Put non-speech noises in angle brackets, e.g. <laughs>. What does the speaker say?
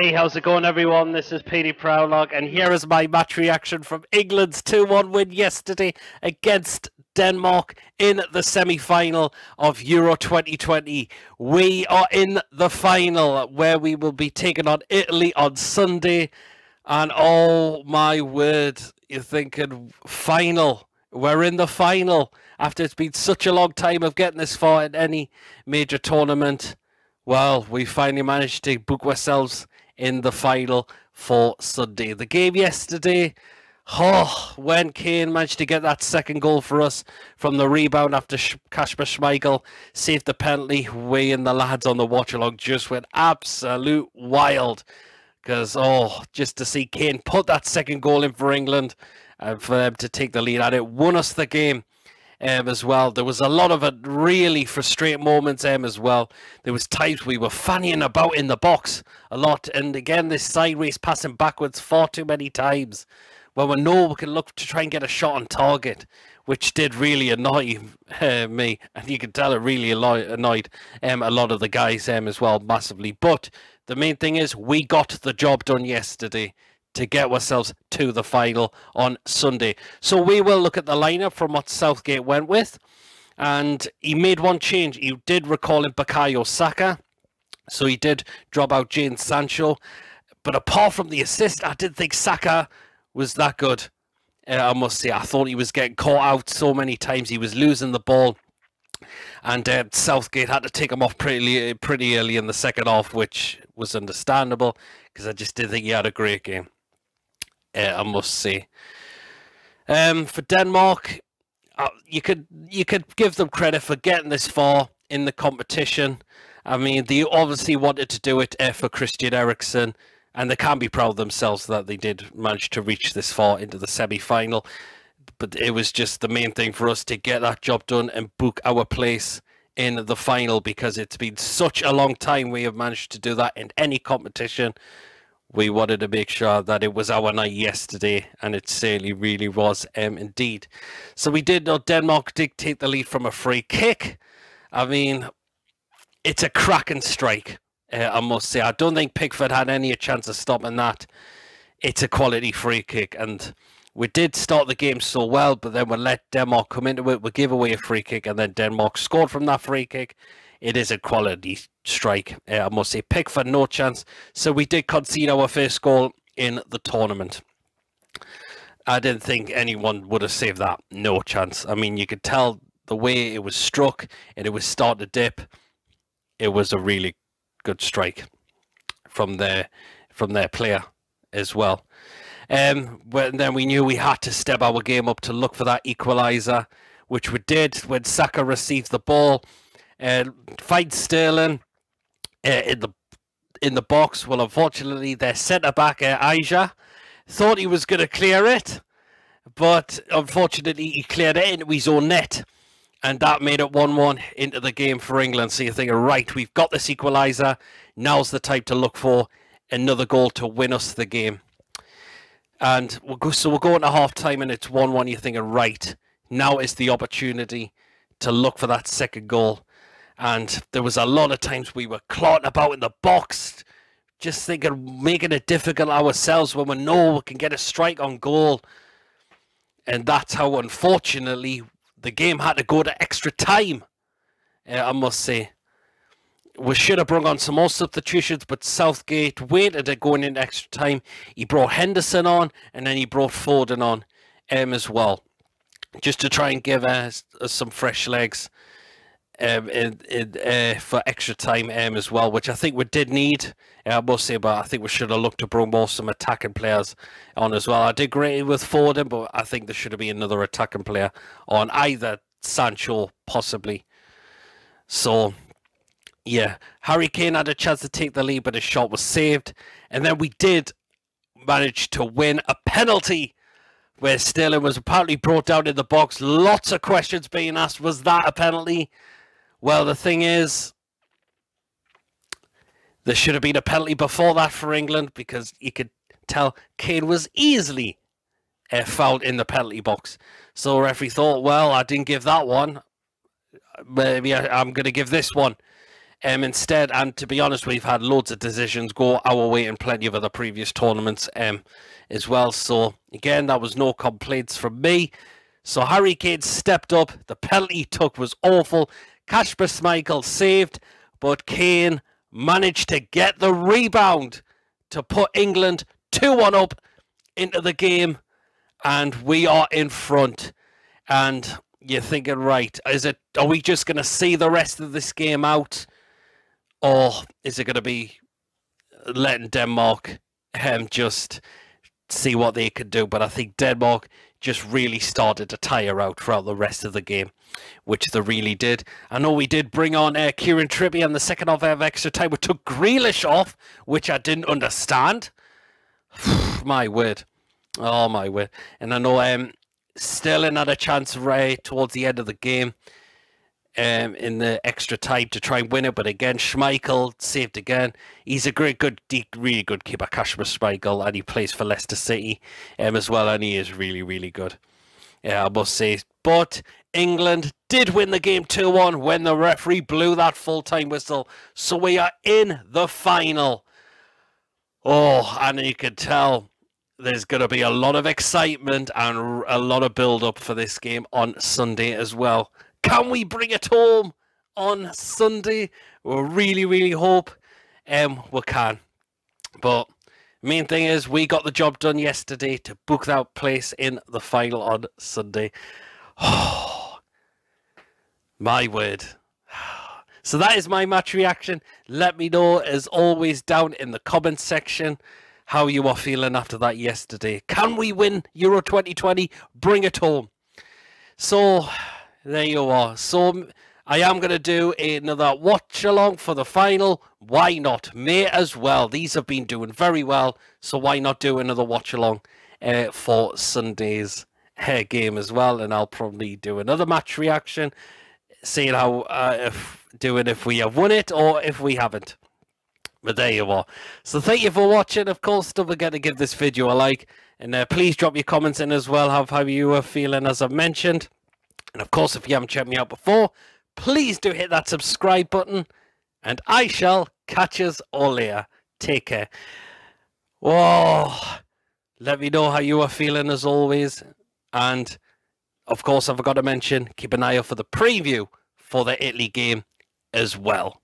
Hey, how's it going, everyone? This is PD Proudlock, and here is my match reaction from England's 2 1 win yesterday against Denmark in the semi final of Euro 2020. We are in the final where we will be taking on Italy on Sunday. And oh my word, you're thinking final. We're in the final after it's been such a long time of getting this far in any major tournament. Well, we finally managed to book ourselves in the final for Sunday. The game yesterday, oh, when Kane managed to get that second goal for us from the rebound after Kasper Schmeichel saved the penalty, we and the lads on the watch along just went absolute wild. Because, oh, just to see Kane put that second goal in for England and for them to take the lead and it won us the game um, as well. There was a lot of it really frustrating moments um, as well. There was times we were fannying about in the box a lot, and again this sideways passing backwards far too many times. When we know we can look to try and get a shot on target, which did really annoy uh, <laughs> me, and you can tell it really annoyed um, a lot of the guys um, as well massively. But the main thing is we got the job done yesterday to get ourselves to the final on Sunday. So we will look at the lineup from what Southgate went with. And he made one change. He did recall in Bukayo Saka. So he did drop out Jadon Sancho. But apart from the assist, I didn't think Saka was that good. Uh, I must say, I thought he was getting caught out so many times. He was losing the ball. And uh, Southgate had to take him off pretty, pretty early in the second half, which was understandable because I just didn't think he had a great game uh, I must say. Um, for Denmark, uh, you could you could give them credit for getting this far in the competition. I mean, they obviously wanted to do it uh, for Christian Eriksen, and they can be proud of themselves that they did manage to reach this far into the semi-final. But it was just the main thing for us to get that job done and book our place in the final because it's been such a long time we have managed to do that in any competition we wanted to make sure that it was our night yesterday, and it certainly really was um, indeed. So we did know Denmark did take the lead from a free kick. I mean, it's a cracking strike, uh, I must say. I don't think Pickford had any chance of stopping that. It's a quality free kick, and we did start the game so well, but then we let Denmark come into it. We gave away a free kick, and then Denmark scored from that free kick it is a quality strike. Uh, I must say, Pickford no chance. So we did concede our first goal in the tournament. I didn't think anyone would have saved that. No chance. I mean, you could tell the way it was struck and it was starting to dip. It was a really good strike from their from their player as well. Um, then we knew we had to step our game up to look for that equaliser, which we did when Saka received the ball uh, fight Sterling uh, in the in the box. Well, unfortunately, their centre back uh, Kjær thought he was going to clear it, but unfortunately, he cleared it into his own net, and that made it one-one into the game for England. So you're thinking, right, we've got this equaliser. Now's the time to look for another goal to win us the game. And we'll go, so we'll go into half time and it's 1 1. You're thinking, right, now is the opportunity to look for that second goal and there was a lot of times we were clotting about in the box, just thinking, making it difficult ourselves when we know we can get a strike on goal. And that's how, unfortunately, the game had to go to extra time, uh, I must say. We should have brought on some more substitutions, but Southgate waited at going in extra time. He brought Henderson on, and then he brought Foden on um, as well, just to try and give us, us some fresh legs um, in, in, uh, for extra time um, as well, which I think we did need. I must say, but I think we should have looked to bring more some attacking players on as well. I did great with Foden, but I think there should have been another attacking player on either Sancho, possibly. So, yeah, Harry Kane had a chance to take the lead, but his shot was saved. And then we did manage to win a penalty where Sterling was apparently brought down in the box. Lots of questions being asked. Was that a penalty? Well, the thing is, there should have been a penalty before that for England because you could tell Kane was easily uh, fouled in the penalty box. So referee thought, well, I didn't give that one. Maybe I, am going to give this one. Um, instead, and to be honest, we've had loads of decisions go our way in plenty of other previous tournaments um, as well. So again, that was no complaints from me. So Harry Kane stepped up. The penalty he took was awful. Kasper Schmeichel saved, but Kane managed to get the rebound to put England 2 1 up into the game, and we are in front. And you're thinking, right, is it are we just gonna see the rest of this game out? Or is it gonna be letting Denmark um, just see what they could do? But I think Denmark just really started to tire out throughout the rest of the game, which they really did. I know we did bring on uh, Kieran Trippier in the second half of extra time. We took Grealish off, which I didn't understand. <sighs> my word. Oh, my word. And I know um, Sterling had a chance right towards the end of the game um, in the extra time to try and win it. But again, Schmeichel saved again. He's a great, good, really good keeper, Kasper Schmeichel, and he plays for Leicester City um, as well, and he is really, really good. Yeah, I must say. But England did win the game 2 1 when the referee blew that full time whistle. So we are in the final. Oh, and you can tell there's going to be a lot of excitement and a lot of build up for this game on Sunday as well. Can we bring it home on Sunday? We really, really hope um, we can. But main thing is we got the job done yesterday to book that place in the final on Sunday. Oh, <sighs> my word. <sighs> So that is my match reaction. Let me know, as always, down in the comments section how you are feeling after that yesterday. Can we win Euro 2020? Bring it home. So there you are. So I am going to do another watch along for the final. Why not? May as well. These have been doing very well. So why not do another watch along uh, for Sunday's uh, game as well? And I'll probably do another match reaction, seeing how uh, if doing if we have won it or if we haven't. But there you are. So thank you for watching. Of course, don't forget to give this video a like. And uh, please drop your comments in as well, how, how you are feeling as I've mentioned. And of course, if you haven't checked me out before, please do hit that subscribe button. And I shall catch us all later. Take care. Whoa. Let me know how you are feeling as always. And of course, I forgot to mention, keep an eye out for the preview for the Italy game as well.